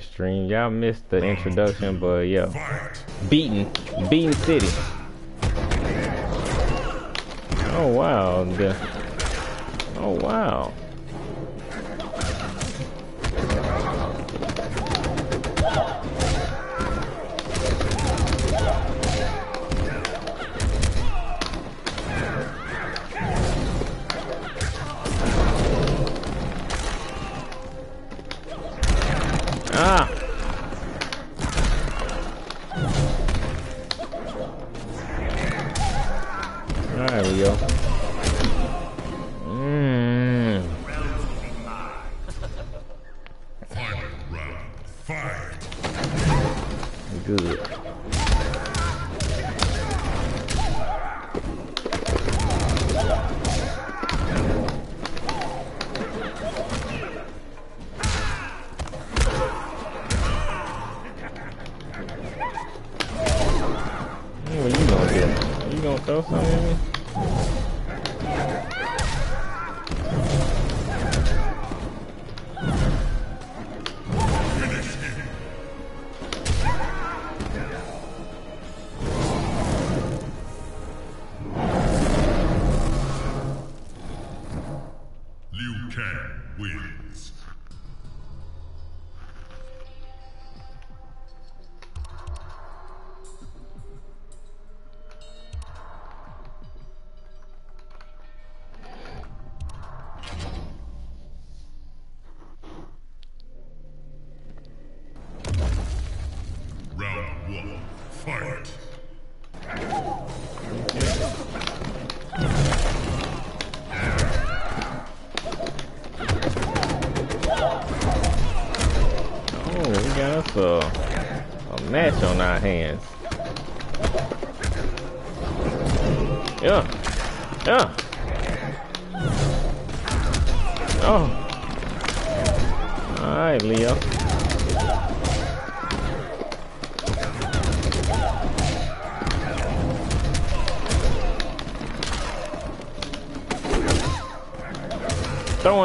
Stream. Y'all missed the introduction, but yeah. Beaten. Beaten City. Oh wow. Oh wow.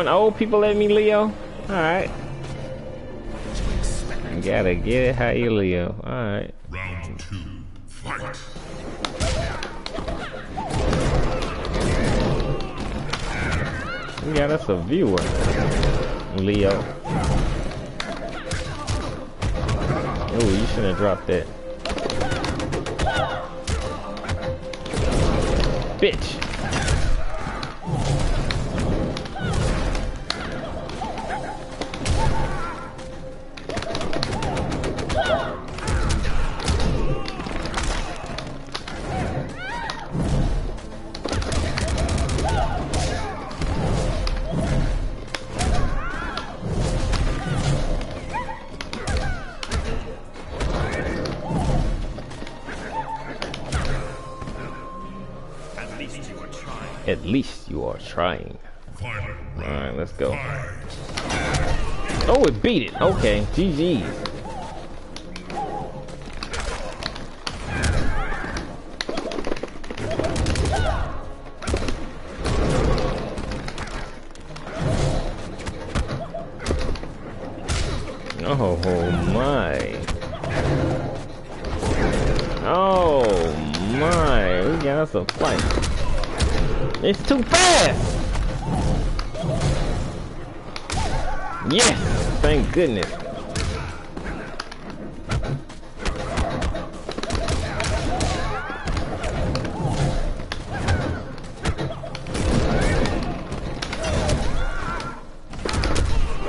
Throwing old people at me, Leo? Alright. Gotta get it how you live. Alright. Round two. Fight. We got us a viewer. Leo. Oh, you shouldn't have dropped that. Bitch. Trying. Alright, let's go. Oh, it beat it. Okay, GG. Oh my. Oh my. We got us a fight. It's too fast. Goodness.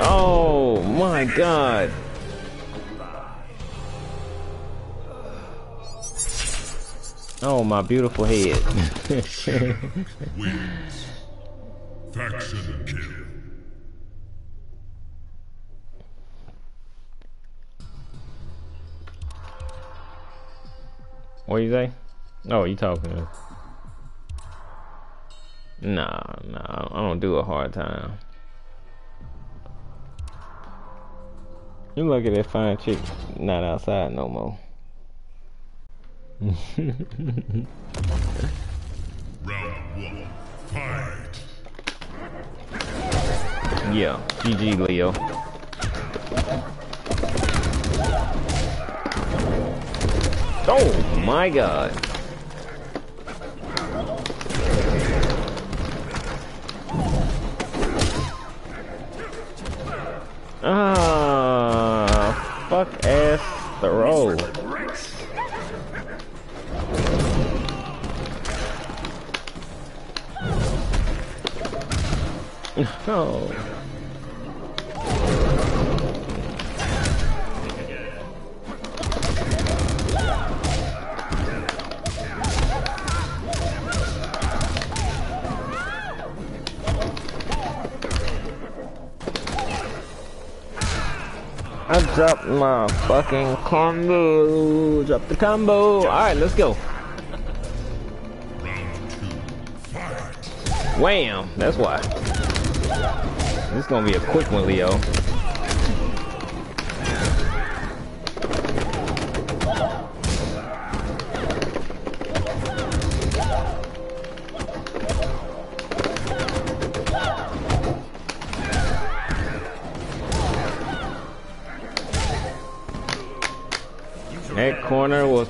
Oh my god. Oh my beautiful head. What you say? Oh, you talking? Nah, nah, I don't do a hard time. You look at that fine chick, not outside no more. Round one. Fight. Yeah, GG Leo. Oh my god. Ah, fuck ass throw. No. I dropped my fucking combo. Drop the combo. Alright, let's go. Wham! That's why. This is gonna be a quick one, Leo.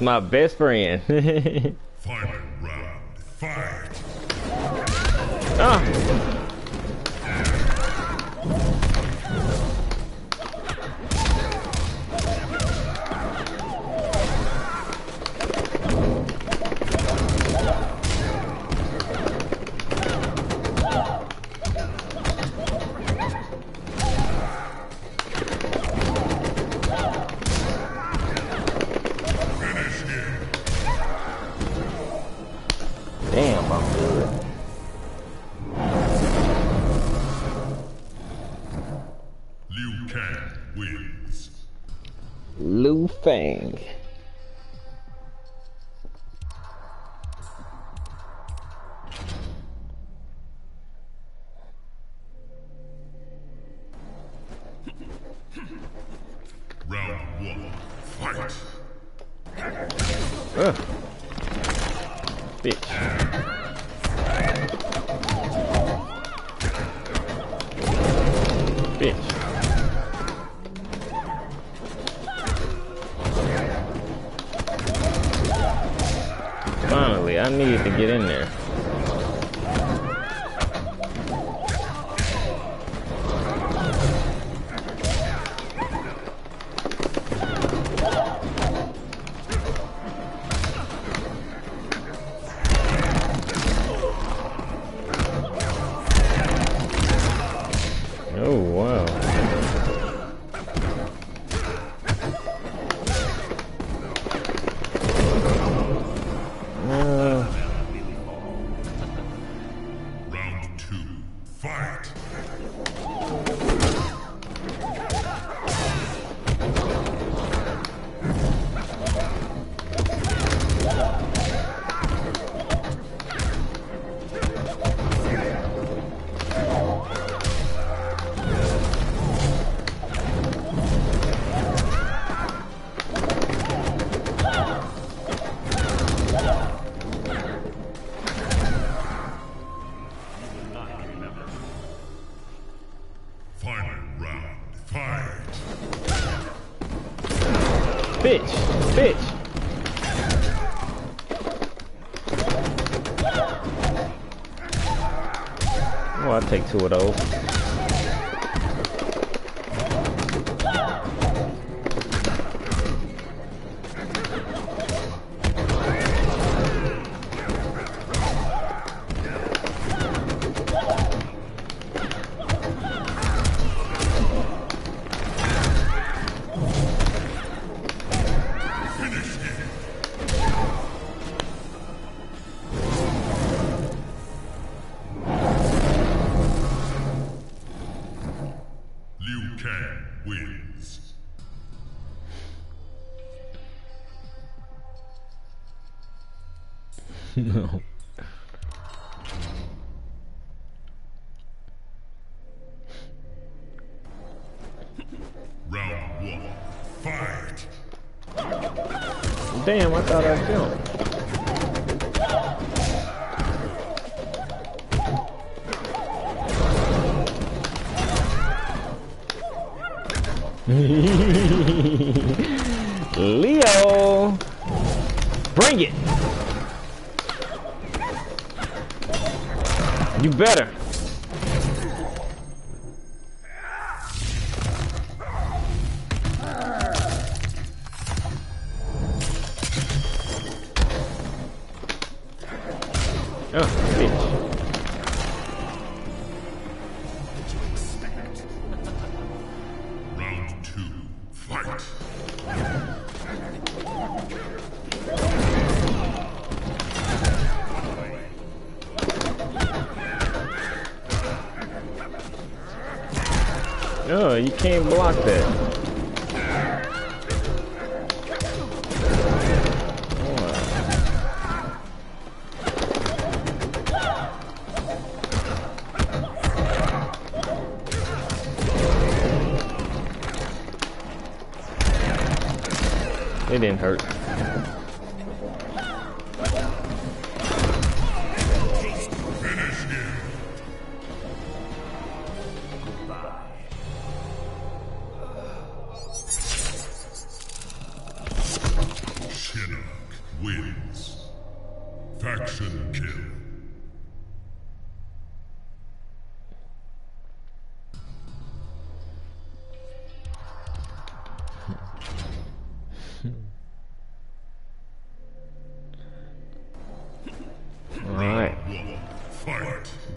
My best friend. Damn, I thought I jumped.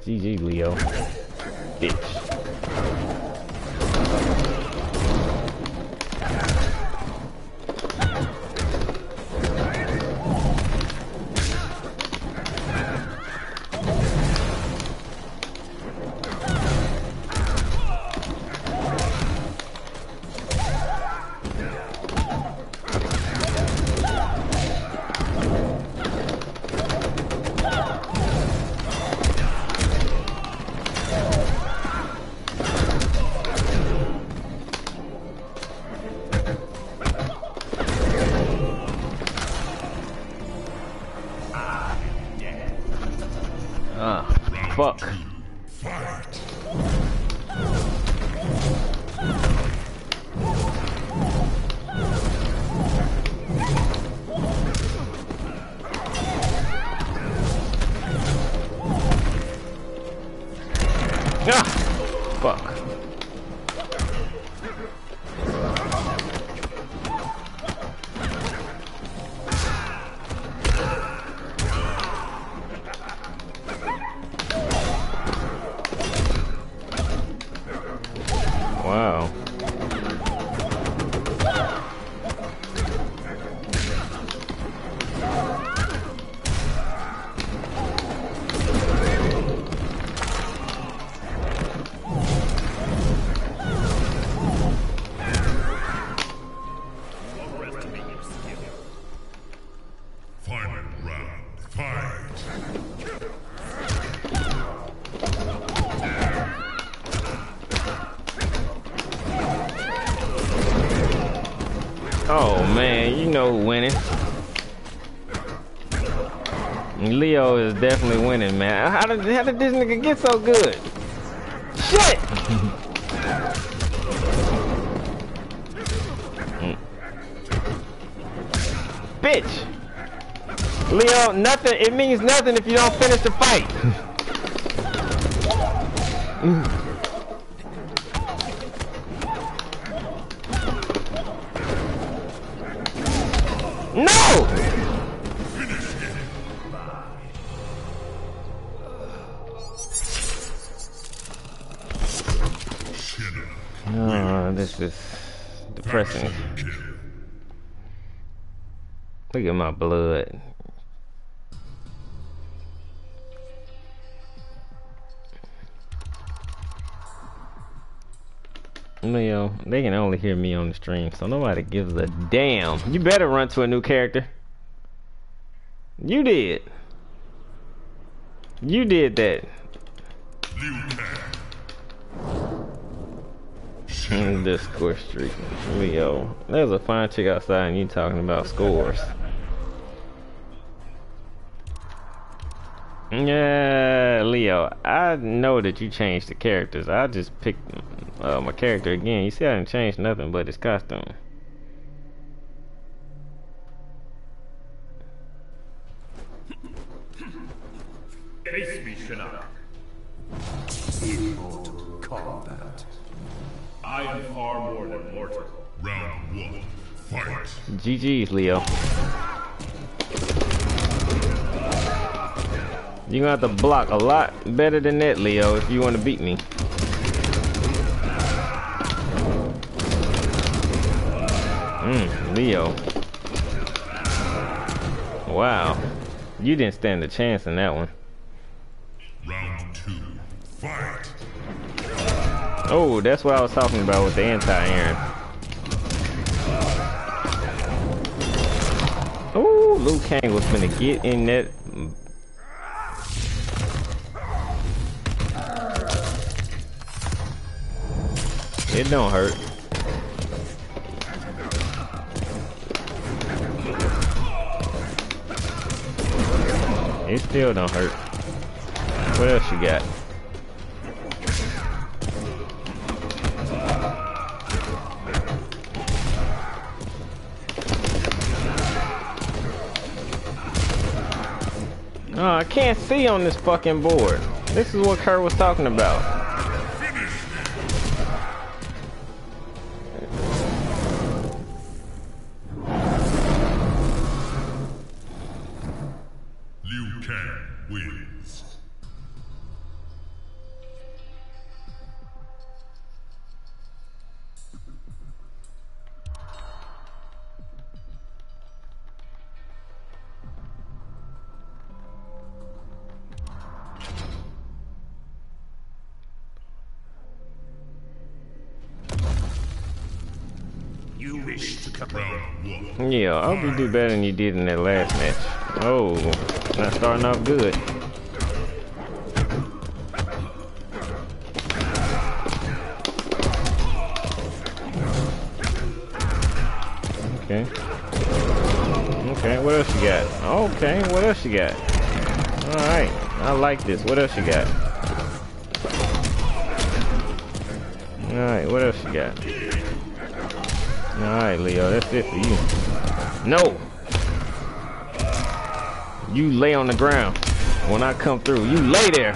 GG, Leo. You know who winning. Leo is definitely winning, man. How did how did this nigga get so good? Shit! Bitch! Leo, nothing. It means nothing if you don't finish the fight. No! Oh, this is depressing. Look at my blood. They can only hear me on the stream, so nobody gives a damn. You better run to a new character. You did. You did that. Score streak. Leo, there's a fine chick outside and you talking about scores. Yeah, Leo, I know that you changed the characters. I just picked uh, my character again. You see, I didn't change nothing but his costume. Face me, Shinnok. Immortal combat. I am far more than mortal. Round one, fight. GG's, Leo. You're gonna have to block a lot better than that, Leo, if you want to beat me. Mmm, Leo. Wow. You didn't stand a chance in that one. Round two. Fight. Oh, that's what I was talking about with the anti-Aaron. Oh, Liu Kang was gonna get in that. It don't hurt. It still don't hurt. What else you got? Oh, I can't see on this fucking board. This is what Kurt was talking about. Yeah, I hope you do better than you did in that last match. Oh, not starting off good. Okay. Okay, what else you got? Okay, what else you got? Alright, I like this. What else you got? Alright, what else you got? Alright, Leo, that's it for you. No! You lay on the ground. When I come through, you lay there.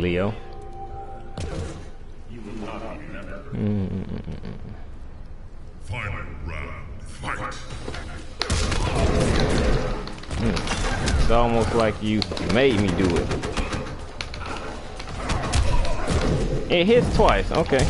Leo. Final round. Fight. It's almost like you made me do it. It hits twice, okay.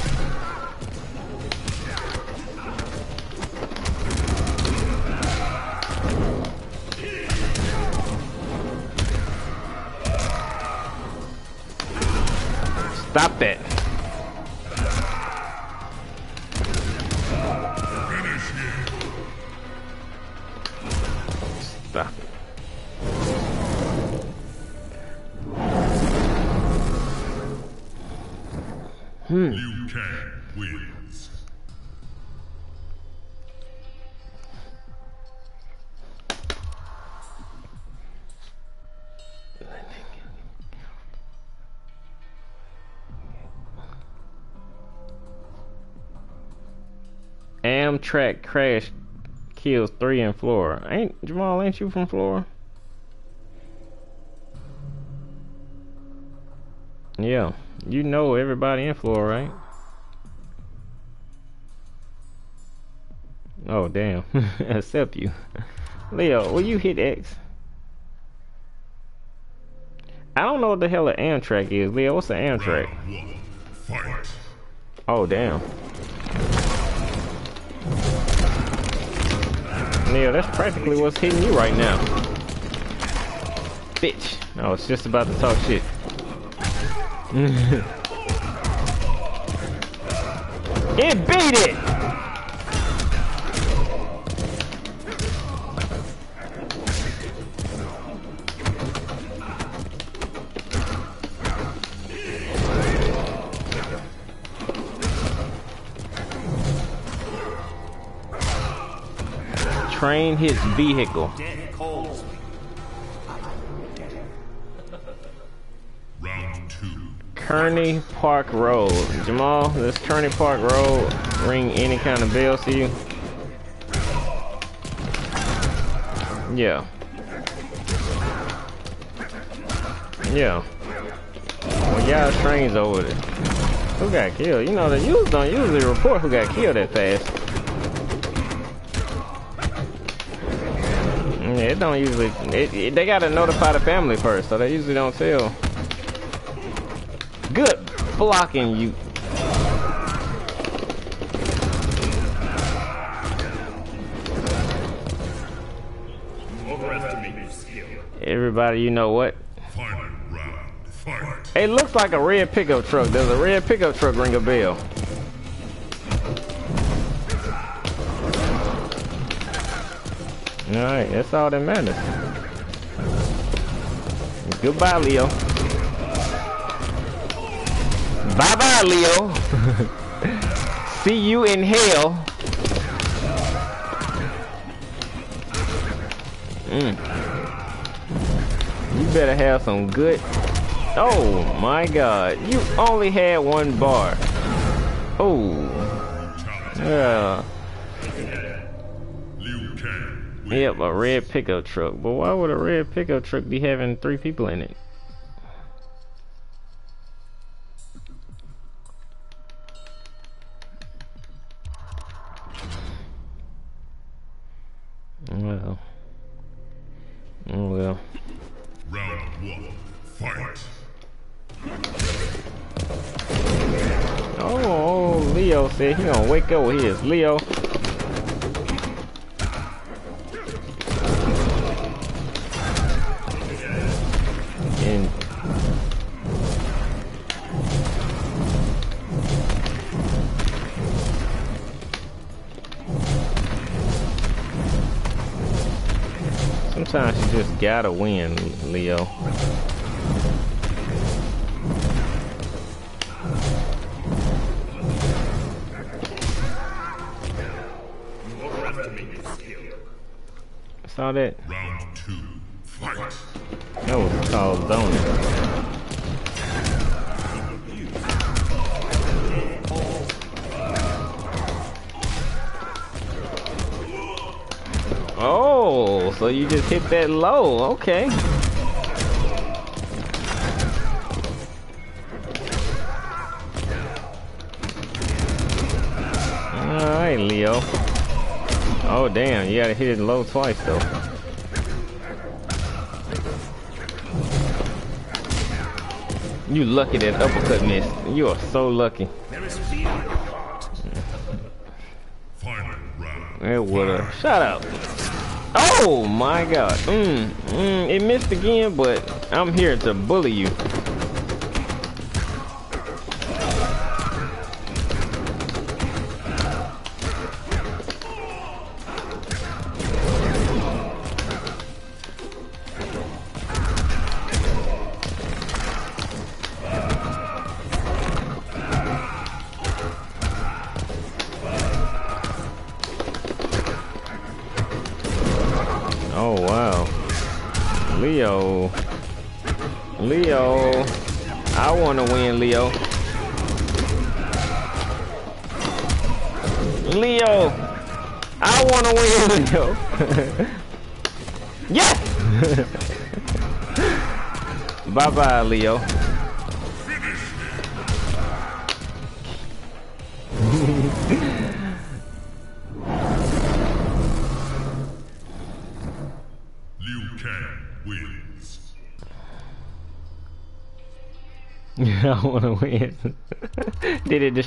Amtrak crash kills three in Florida. Ain't Jamal? Ain't you from Florida? Yeah, you know everybody in Florida, right? Oh damn, except you. Leo, will you hit X? I don't know what the hell an Amtrak is. Leo, what's an Amtrak? Round one. Fight. Oh, damn. Leo, that's practically what's hitting you right now. Bitch. I was just about to talk shit. it beat it! Train his vehicle. Kearney Park Road. Jamal, does Kearney Park Road ring any kind of bells to you? Yeah. Yeah. Well, y'all trains over there. Who got killed? You know, the news don't usually report who got killed that fast. It don't usually. It, it, they gotta notify the family first, so they usually don't tell. Good blocking, you. Overestimate your skill. Everybody, you know what? Final round. Fight. It looks like a red pickup truck. Does a red pickup truck ring a bell? Alright, that's all that matters. Goodbye, Leo. Bye bye, Leo. See you in hell. Mm. You better have some good. Oh my god. You only had one bar. Oh. Yeah. Liu Kang. wins. Yep, a red pickup truck. But why would a red pickup truck be having three people in it? Well. Well. Round one. Fight. Oh, oh, Leo said he gonna wake up with his. Leo. Gotta win, Leo. That's. Saw that? You just hit that low. Okay. Alright, Leo. Oh, damn. You gotta hit it low twice, though. You lucky that uppercut missed. You are so lucky. There is fear in your heart. Final round. It would've. Shut up. Oh my god. Mm, mm, it missed again, but I'm here to bully you.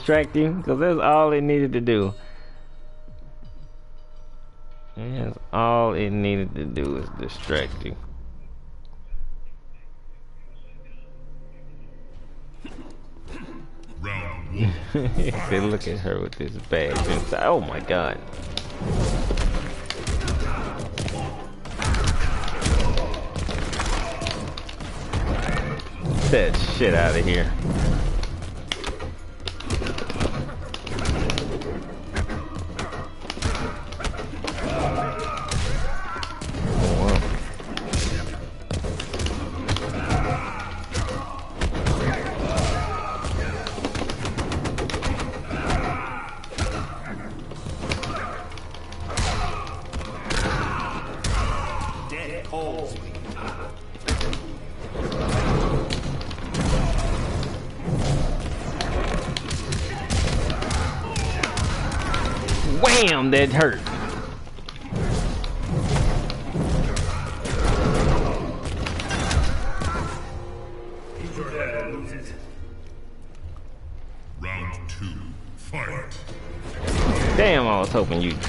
Did it distract you? Because that's all it needed to do. That's all it needed to do is distract you. Round one. they look at her with this badge inside. Oh my god. Get That shit out of here.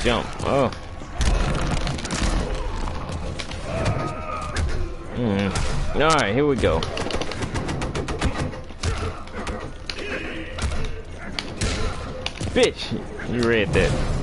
Jump. Oh. Hmm. Alright, here we go. Bitch! You read that.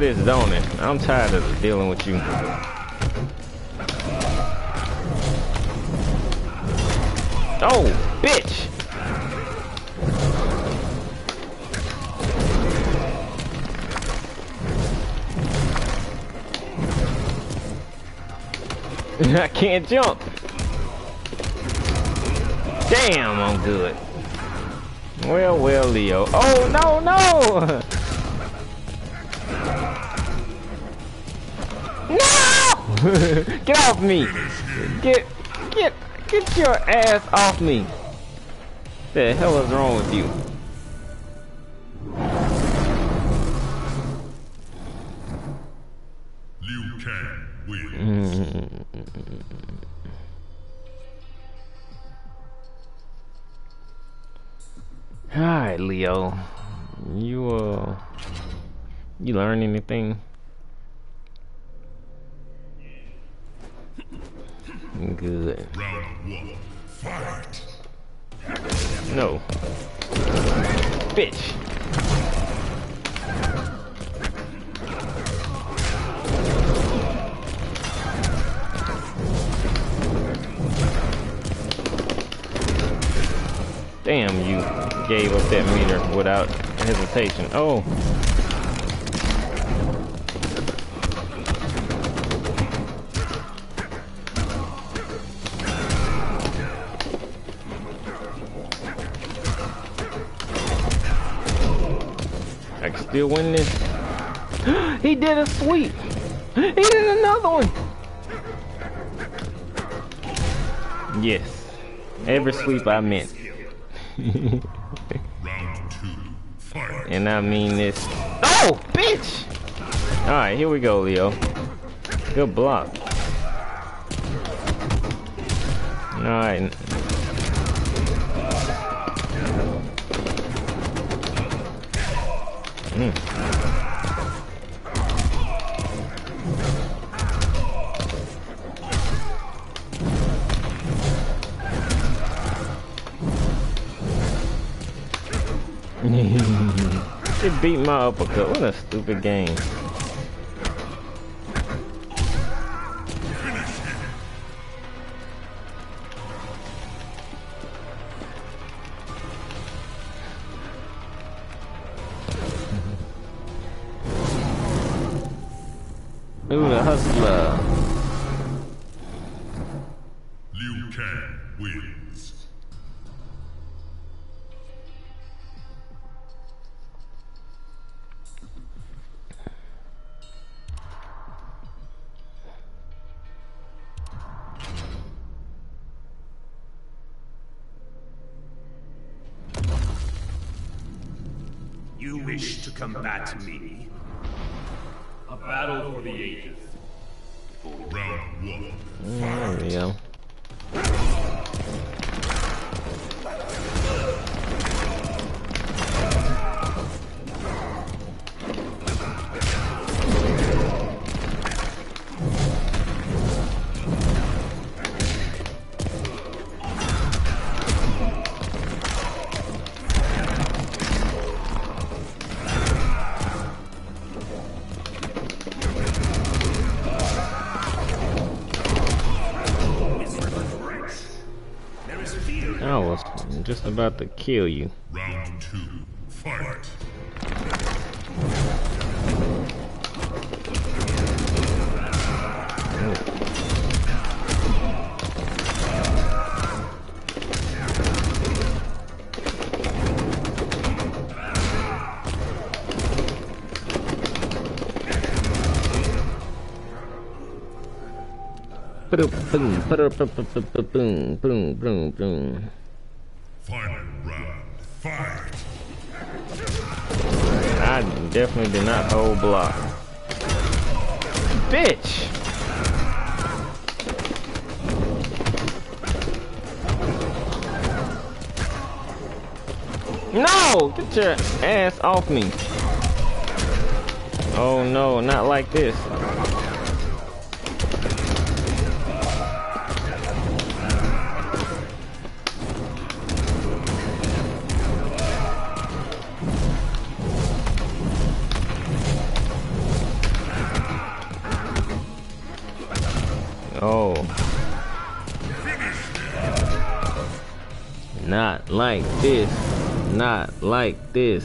This, don't it? I'm tired of dealing with you. Oh, bitch! I can't jump. Damn, I'm good. Well, well, Leo. Oh, no, no! get off me! Get, get, get your ass off me! The hell is wrong with you? Liu Kang wins. Alright, Leo. You, uh, you learn anything? Good. One. No. Bitch. Damn, you gave up that meter without hesitation. Oh. Still win this. he did a sweep. He did another one. Yes. Every sweep I meant. And I mean this. Oh, bitch! Alright, here we go, Leo. Good block. Alright. My uppercut. What a stupid game. Combat me? Just about to kill you. Round two. Fight. Boom, boom, boom, boom, boom, boom, boom. Final definitely did not hold block. Bitch! No! Get your ass off me. Oh no, not like this. Like this. Not like this.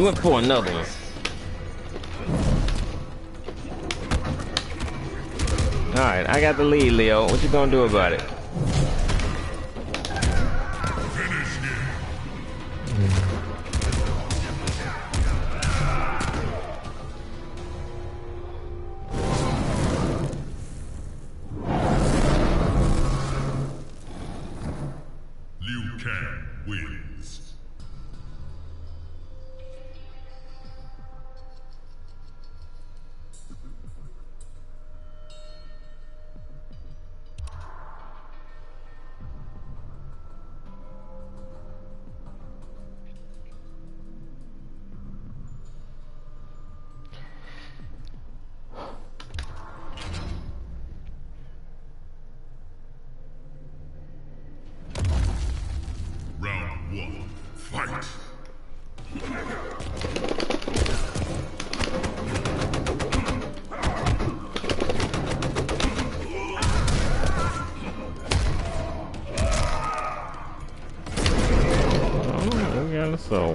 You went for another one. Alright, I got the lead, Leo. What you gonna do about it?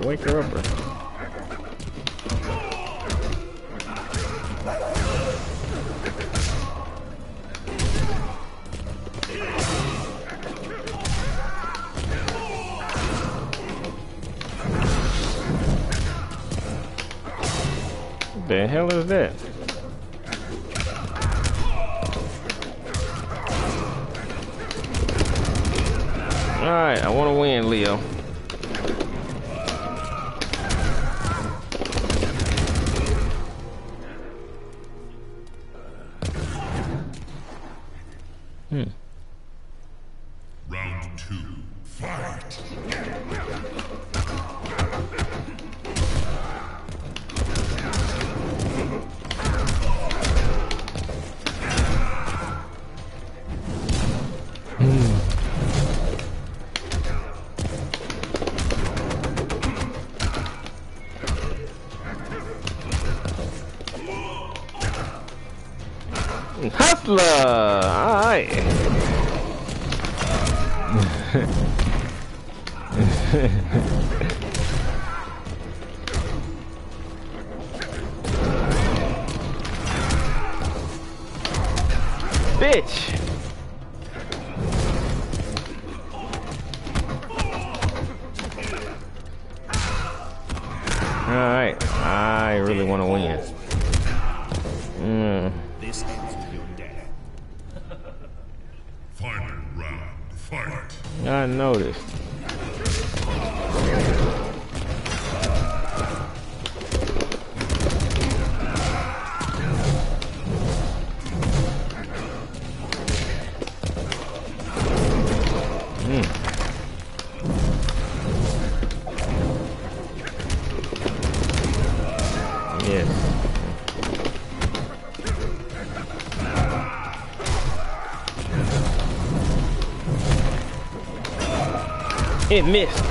wake her up. The hell is that? bitch. It missed.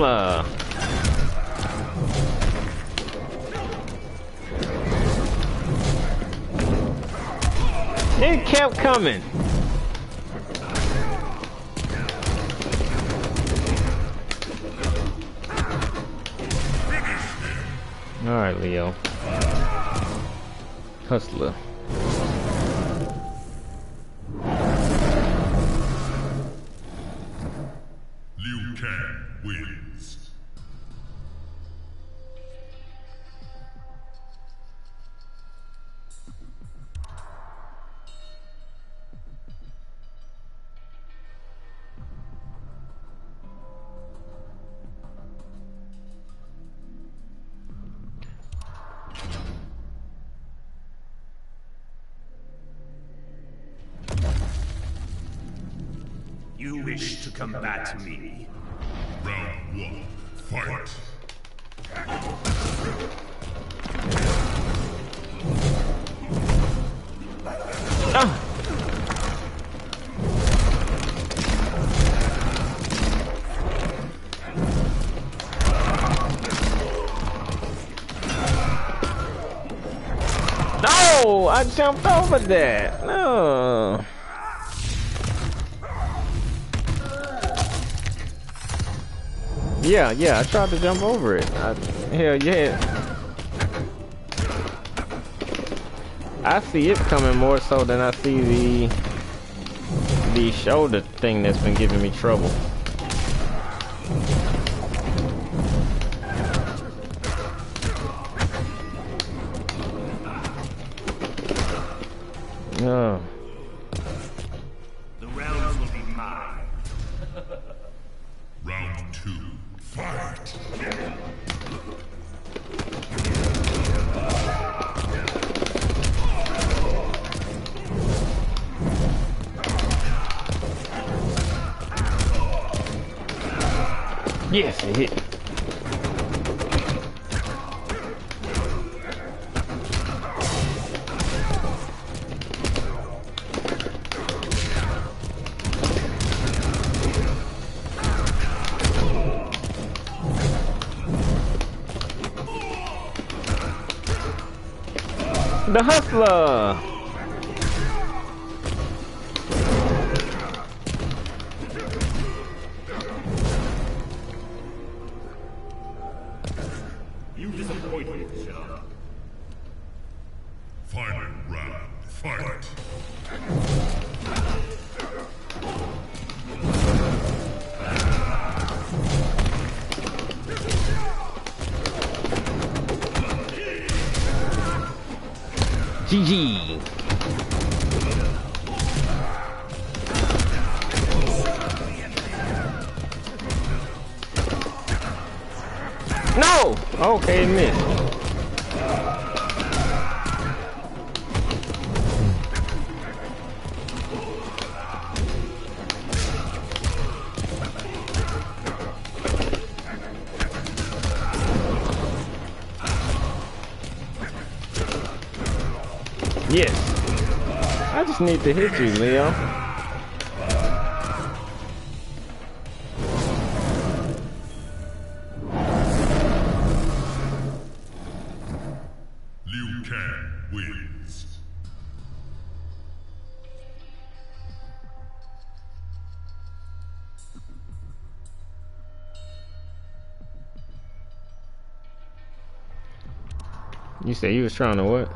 了。Kang wins. You wish to combat me. I jumped over that. No. Yeah, yeah, I tried to jump over it. I, hell yeah. I see it coming more so than I see the the shoulder thing that's been giving me trouble. The just need to hit you, Leo. Liu Kang wins. You said you was trying to what?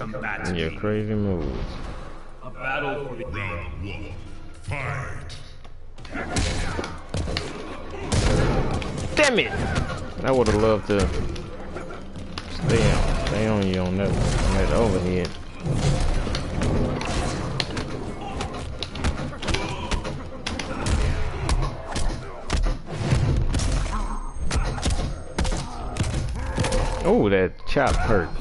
Combat Your crazy moves. A battle for the Round one. Fight. Damn it! I would have loved to stay on, stay on you on that, on that overhead. Oh, that chop hurt.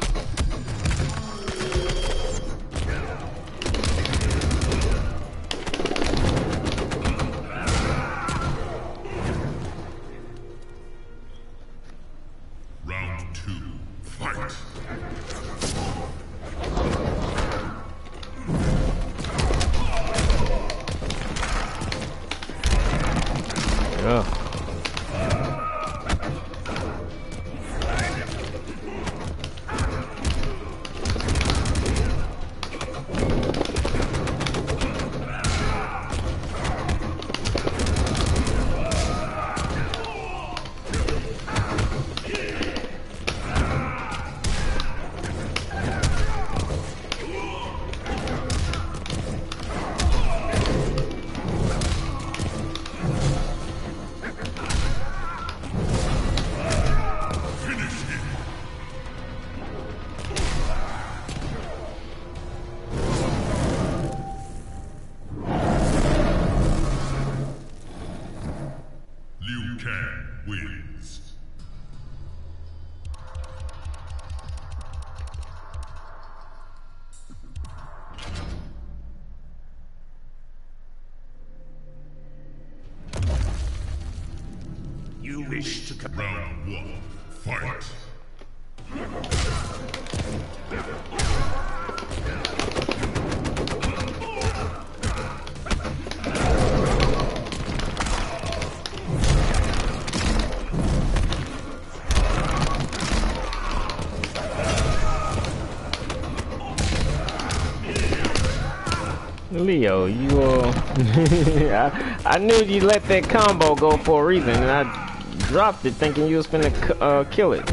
Leo, you uh, I, I knew you let that combo go for a reason, and I dropped it thinking you was finna uh, kill it.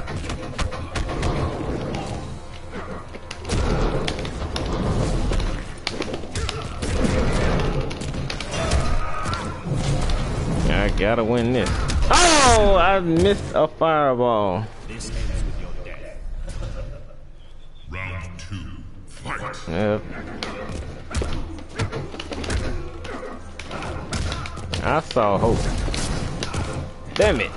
I gotta win this. Oh, I missed a fireball. This ends with your death. Round two. Fight. Yep. I saw hope. Damn it.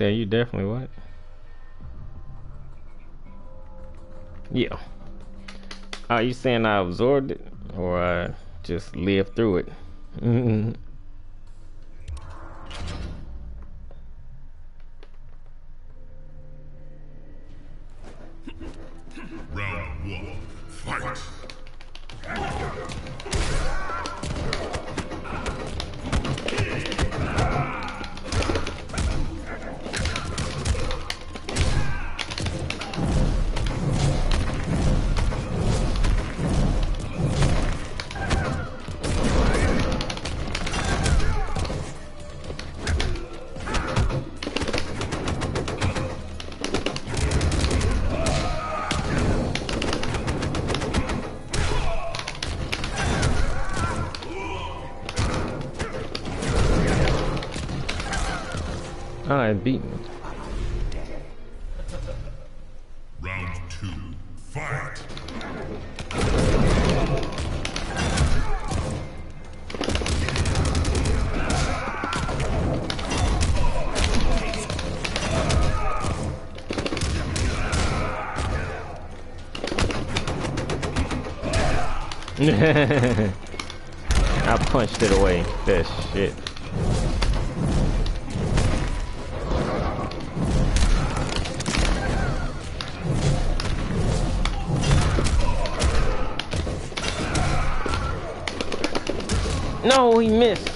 Said you definitely what? Yeah. Are you saying I absorbed it or I just lived through it? I beat me. Round two. Fight. I punched it away. That shit. He missed.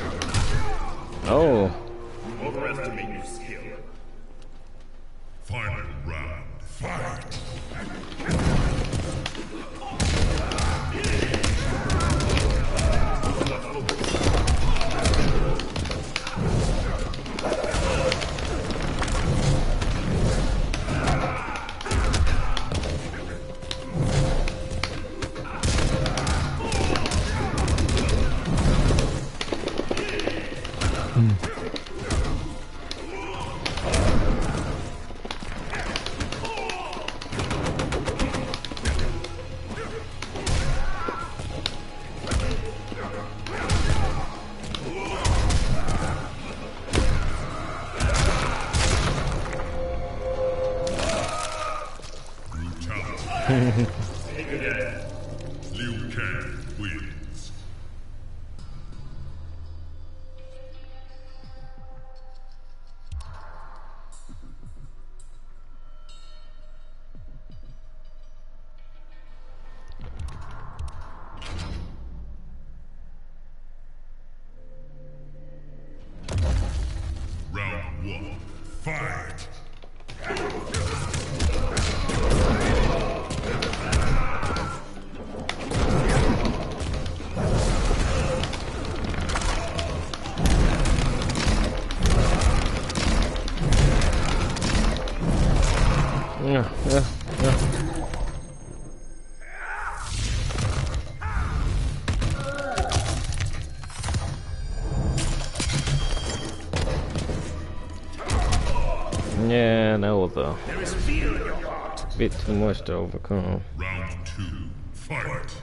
That was a There is fear in your heart. bit too much to overcome. Round two, fight.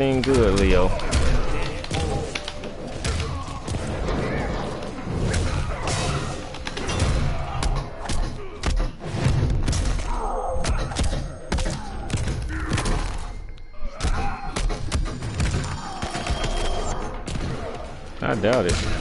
Anything good, Leo. I doubt it.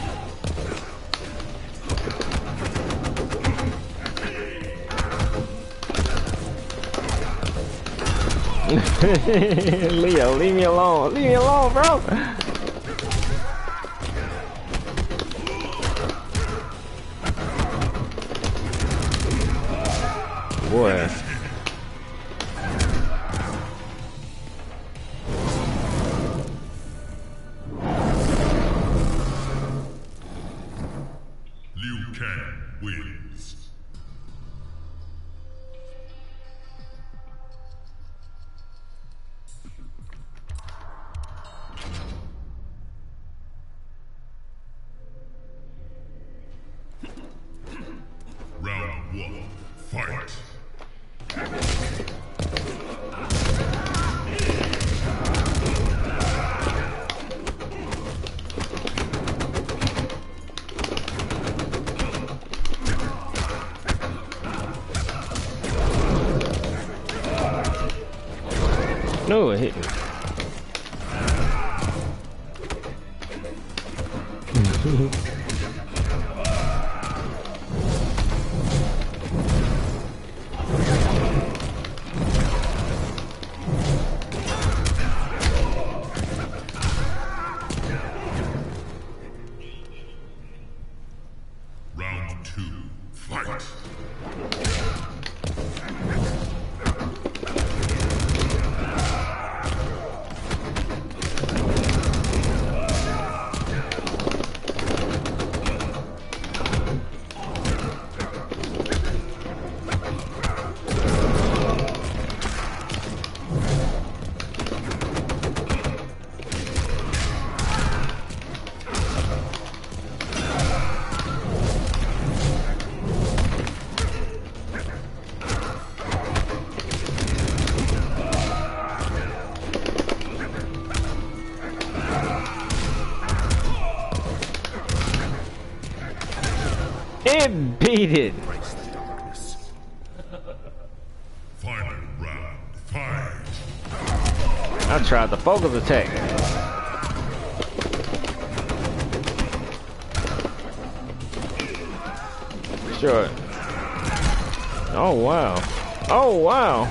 Leo, leave me alone. Leave me alone, bro. Beat it. Embrace the darkness. Final round, fight. I tried the focus attack. Sure. Oh wow. Oh wow.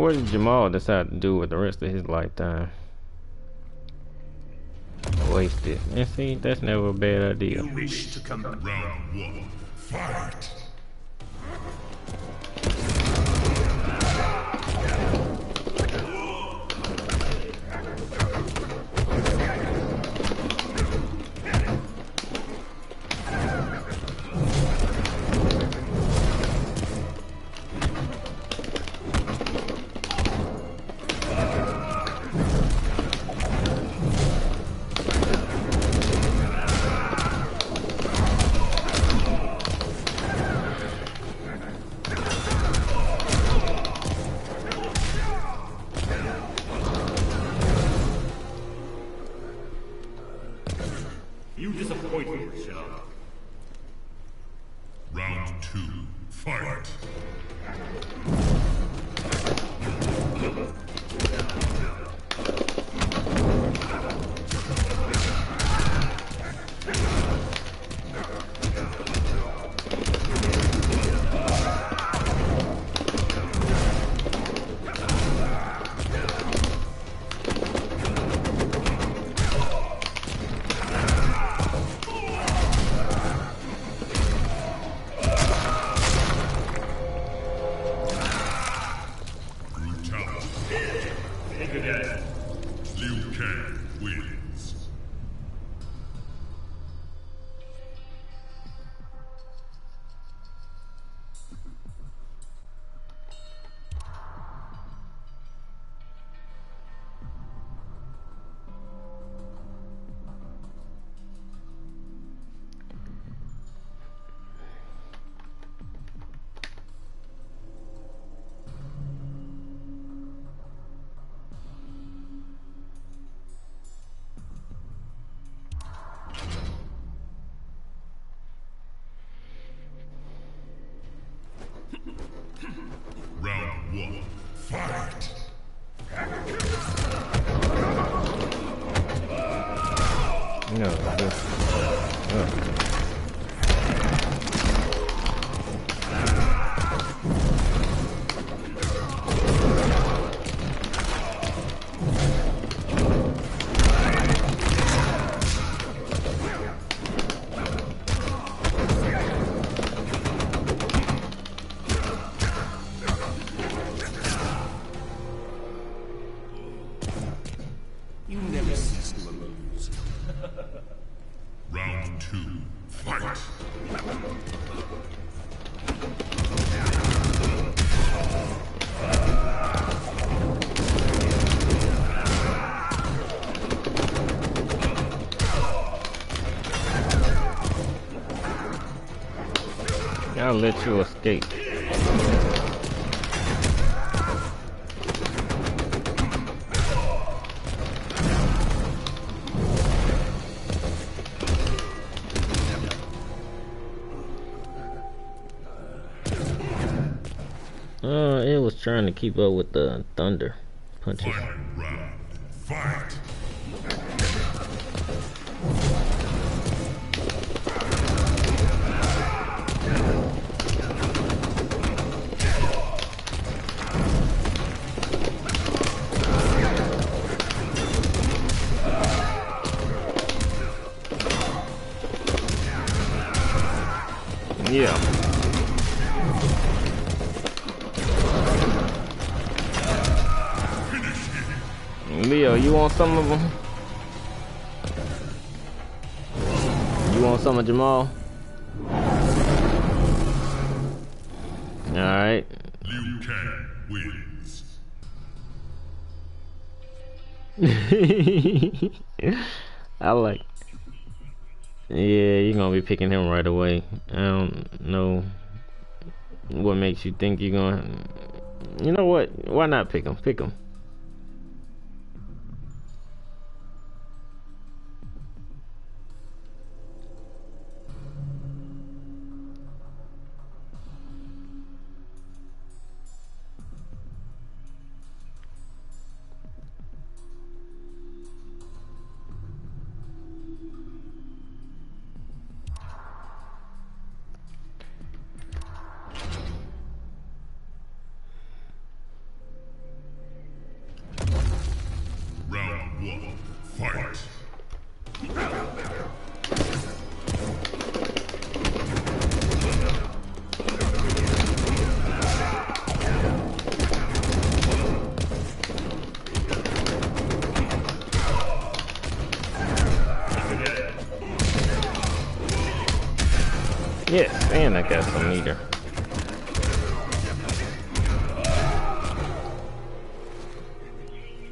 What did Jamal decide to do with the rest of his lifetime? Wasted. And see, that's never a bad idea. You wish to come Round one, fight! Let you escape. Uh, it was trying to keep up with the thunder punches. Some of them? You want some of Jamal? Alright. Liu Kang wins. I like. Yeah, you're gonna be picking him right away. I don't know what makes you think you're gonna. You know what? Why not pick him? Pick him. Yes, and I some meter.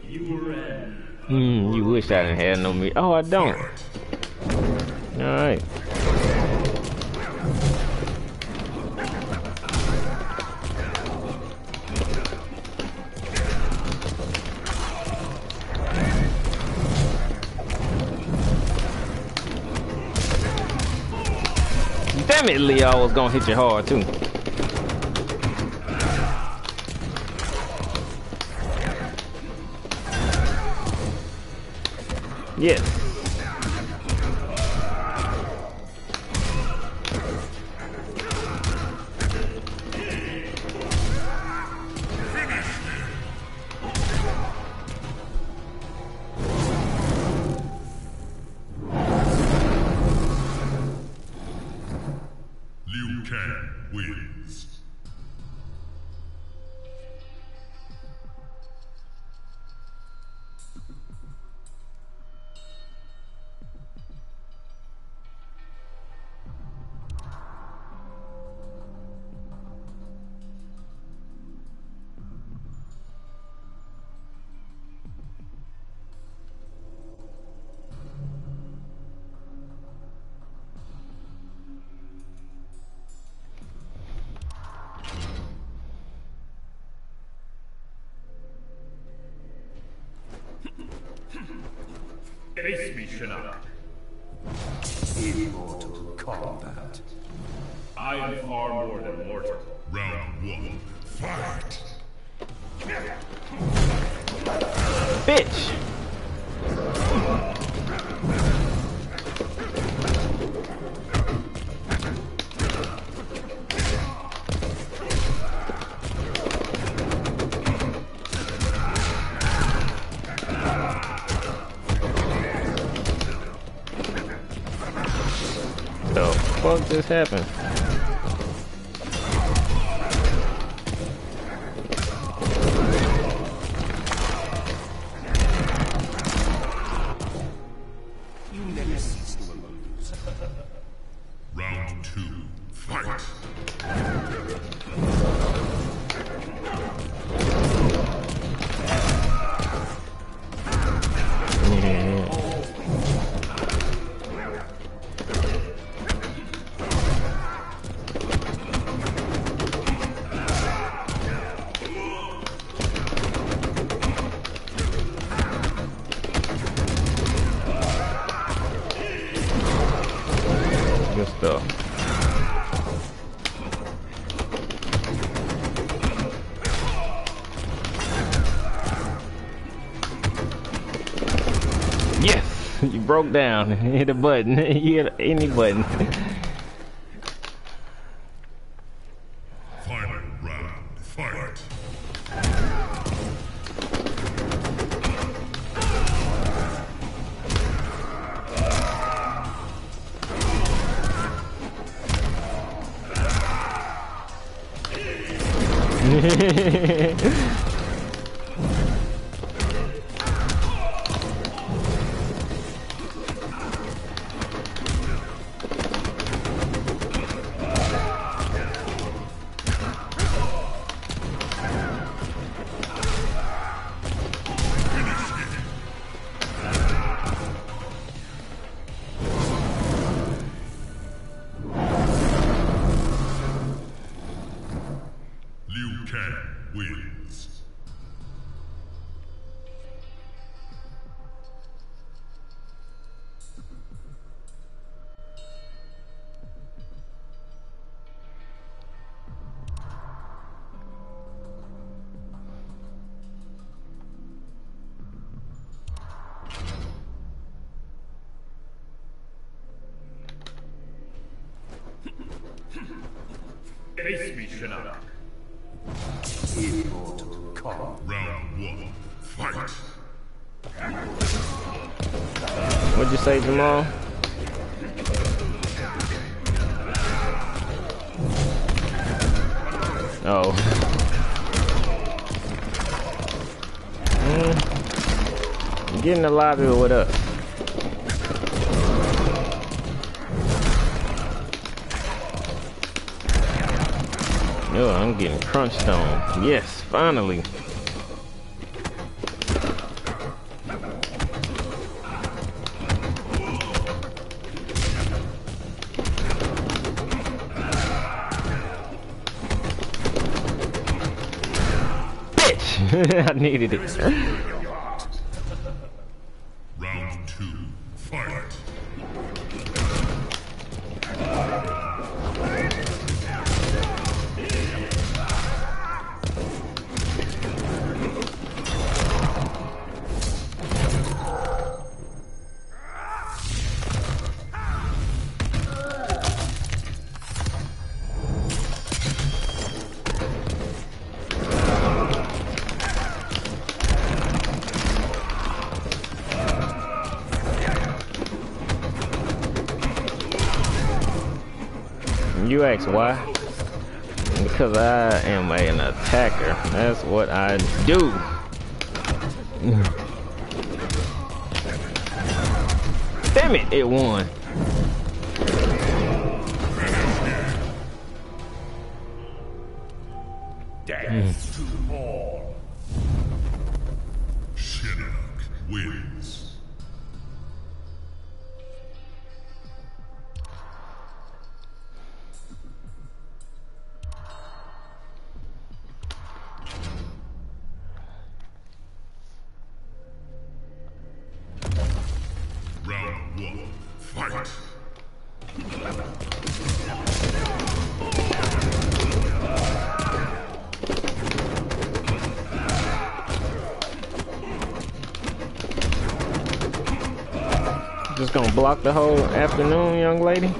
You. Hmm, you wish I didn't have no meter. Oh, I don't. Was gonna hit you hard too. Yes. Fuck just happened? Broke down. Hit a button. Hit any button. The lobby what up? Oh, I'm getting crunched on. Yes, finally. I needed it. Ask why? Because I am an attacker. That's what I do. Damn it, it won. The whole afternoon, young lady.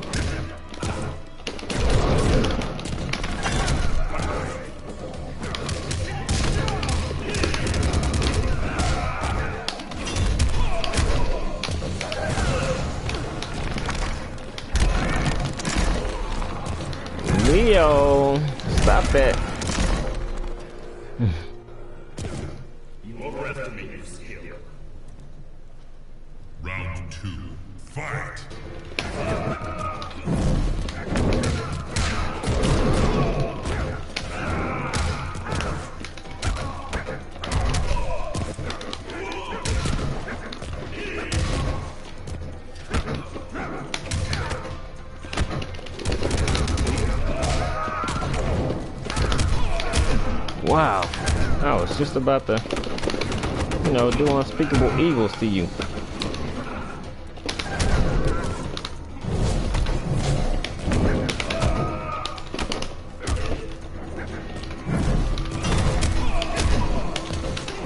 Just about to, you know, do unspeakable evils to you.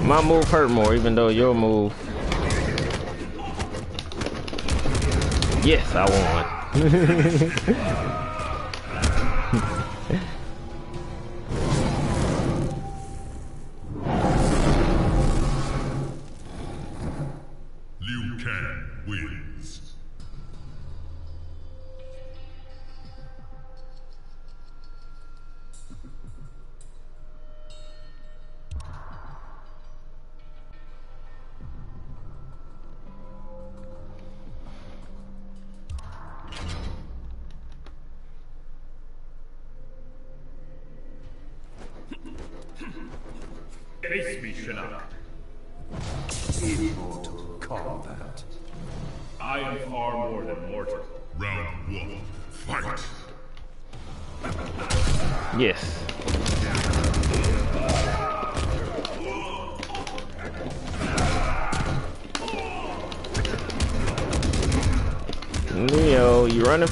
My move hurt more, even though your move. Yes, I won.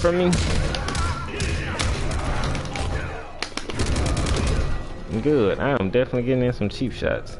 from me? Good. I am definitely getting in some cheap shots.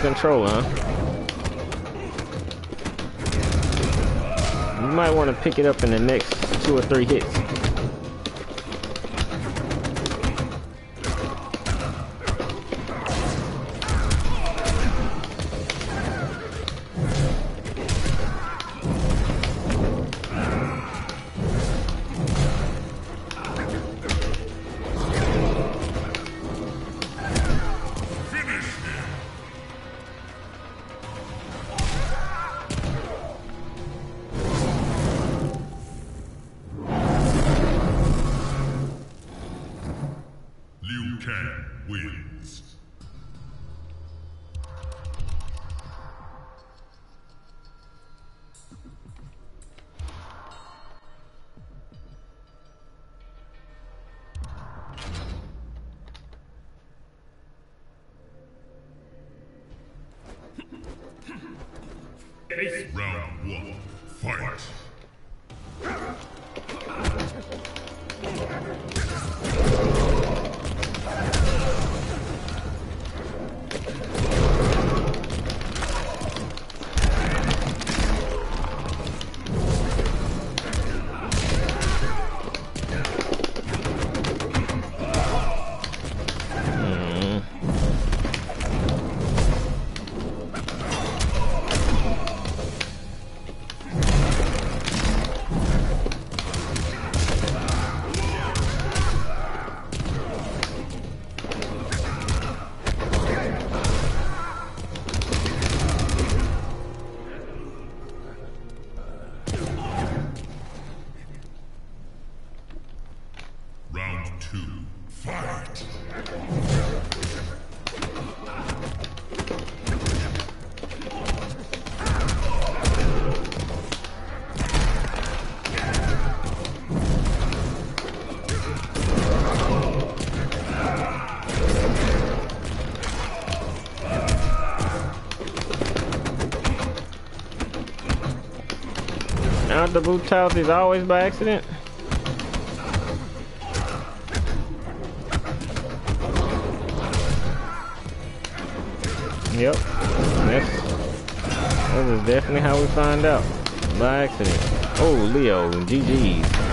Controller, huh? You might want to pick it up in the next two or three hits. Face Round one. Fight. Now the brutality is always by accident. Yep. That's, that is definitely how we find out. By accident. Oh, Leo, GG's.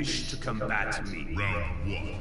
wish to combat me. Round one.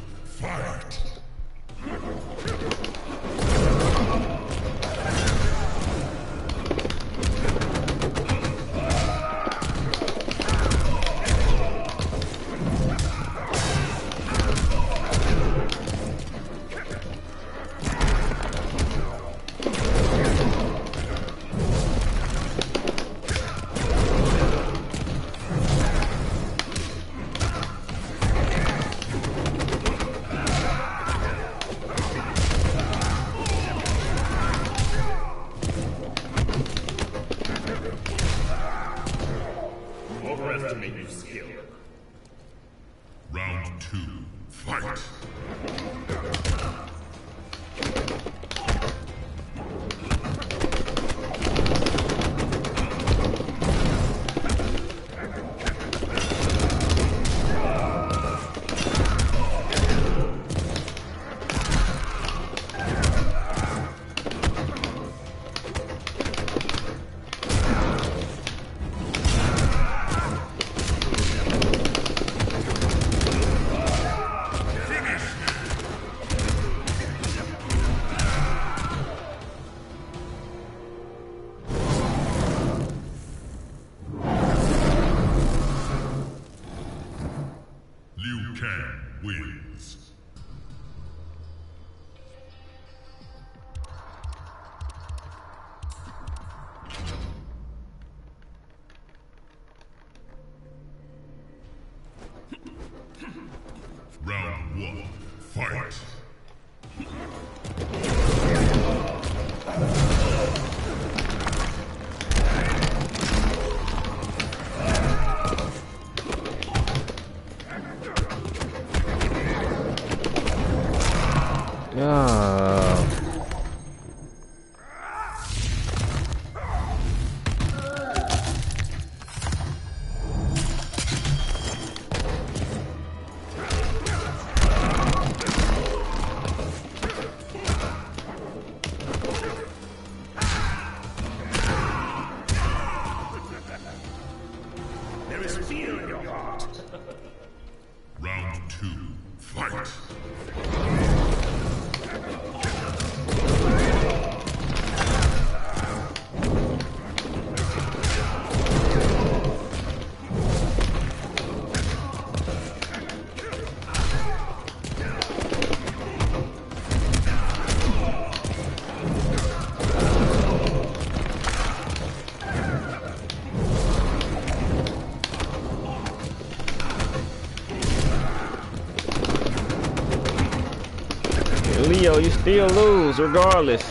He'll lose regardless.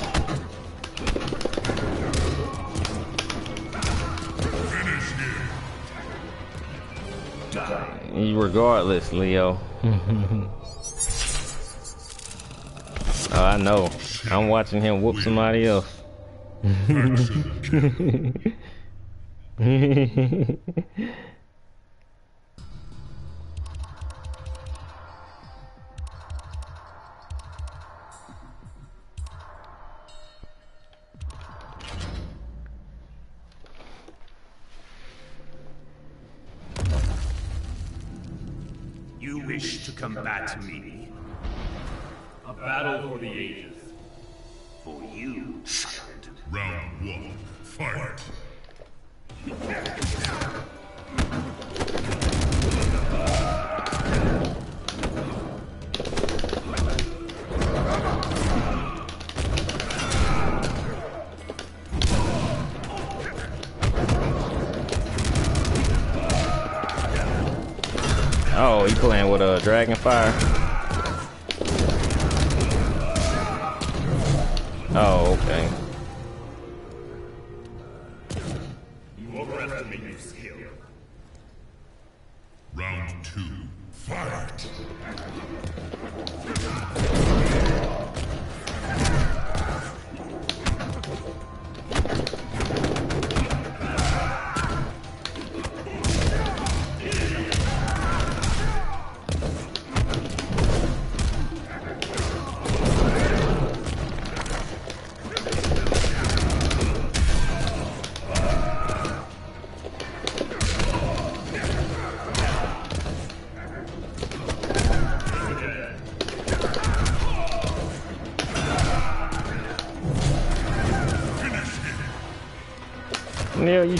Regardless, Leo. oh, I know. I'm watching him whoop somebody else. Oh, you playing with a dragon fire? Oh, okay.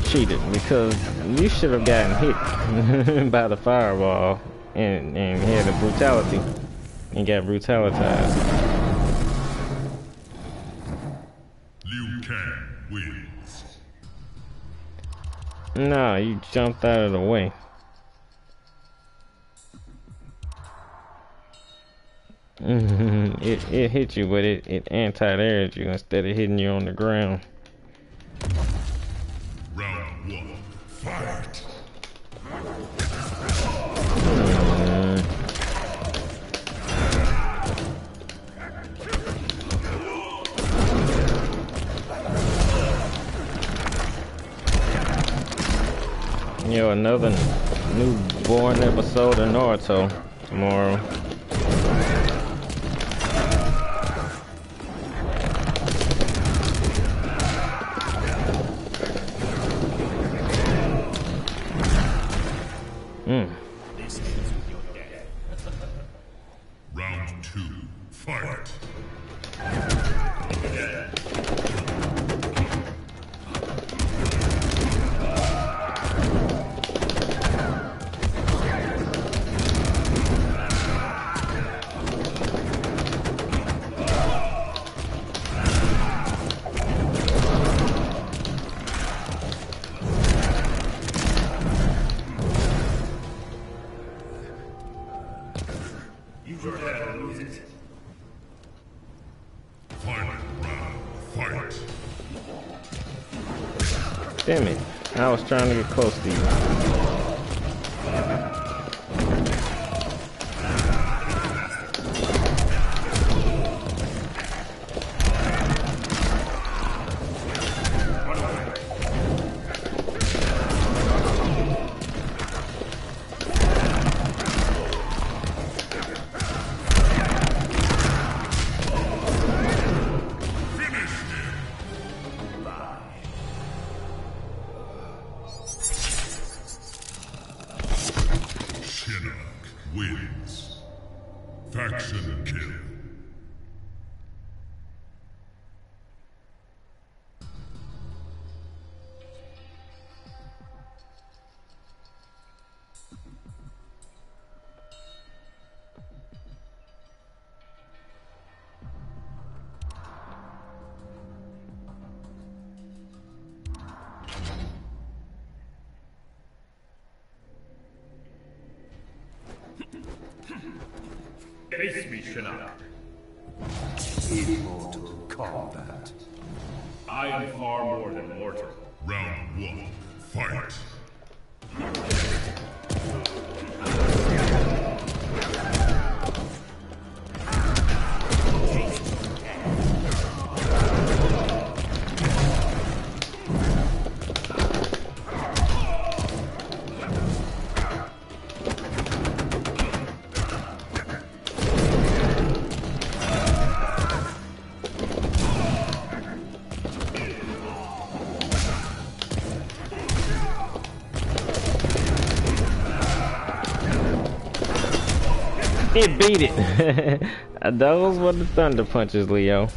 Cheated because you should have gotten hit by the fireball and, and had the brutality and got brutalized. Liu Kang wins. No, you jumped out of the way. it, it hit you, but it, it anti-aired you instead of hitting you on the ground. Another newborn episode of Naruto tomorrow. Face me, Shinnok. Immortal combat. It beat it. Those were the thunder punches, Leo.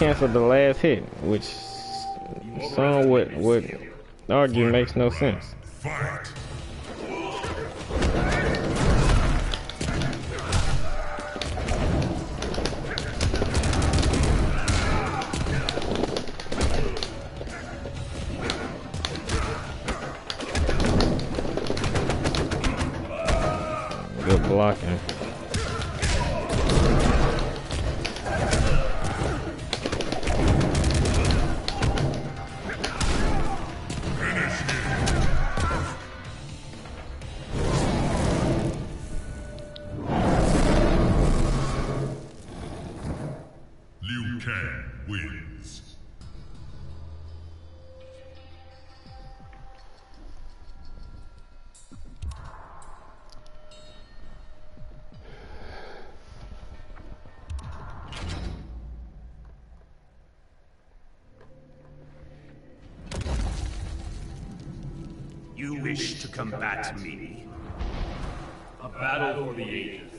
Canceled the last hit, which some would would argue makes no sense. Wish to combat me. A battle for the ages.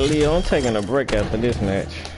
Leo, I'm taking a break after this match.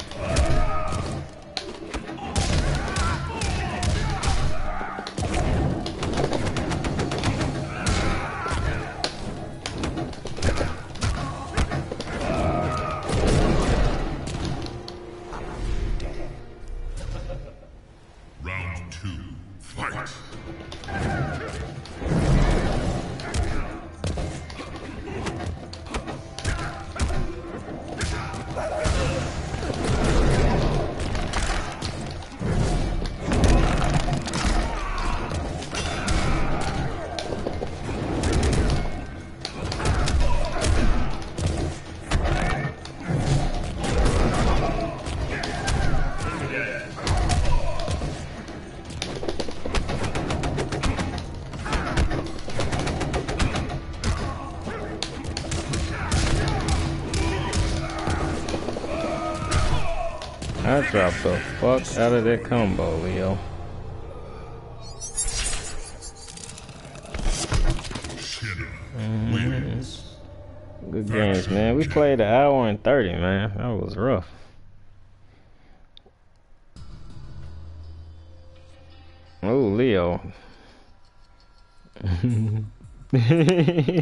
I dropped the fuck out of that combo, Leo. Shinnok wins. Good games, man. We played an hour and 30, man. That was rough. Oh, Leo.